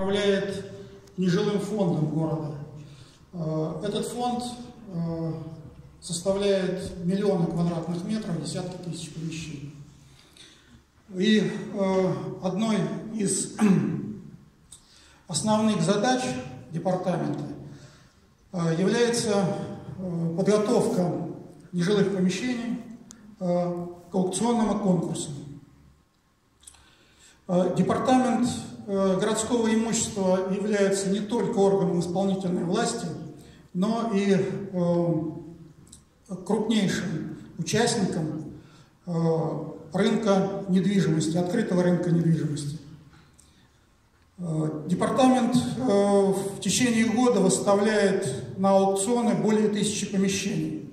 управляет нежилым фондом города. Э, этот фонд э, составляет миллионы квадратных метров, десятки тысяч помещений. И э, одной из основных задач департамента является подготовка нежилых помещений к аукционным конкурсам. Департамент городского имущества является не только органом исполнительной власти, но и э, крупнейшим участником э, рынка недвижимости, открытого рынка недвижимости. Департамент в течение года выставляет на аукционы более тысячи помещений.